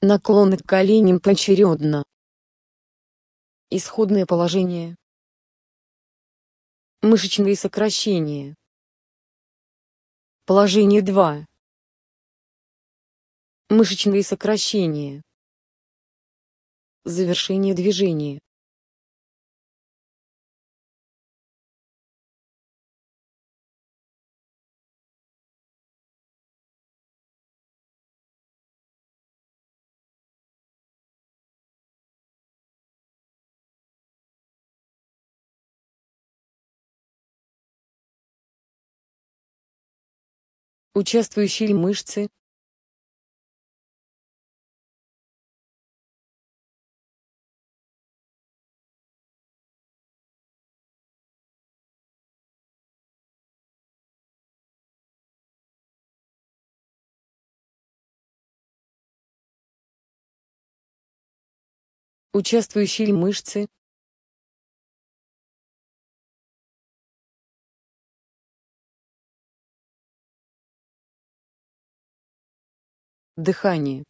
Наклоны к коленям поочередно. Исходное положение. Мышечные сокращения. Положение 2. Мышечные сокращения. Завершение движения. Участвующие мышцы. Участвующие мышцы. дыхании.